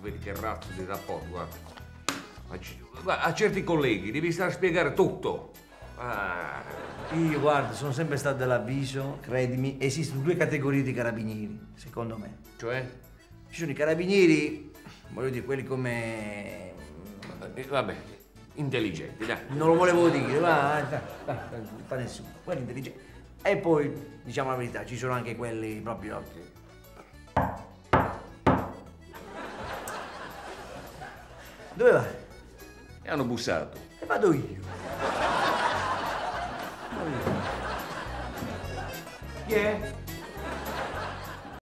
vedi che razzo di rapporto, guarda. A, a certi colleghi devi stare a spiegare tutto. Ah, Io, guarda, sono sempre stato dell'avviso, credimi, esistono due categorie di carabinieri, secondo me. cioè? Ci sono i carabinieri, voglio dire, quelli come... Eh, Vabbè, intelligenti, dai. Non lo volevo dire, va, non fa nessuno. Quelli intelligenti. E poi, diciamo la verità, ci sono anche quelli proprio... Dove vai? E hanno bussato. E vado io. Chi è?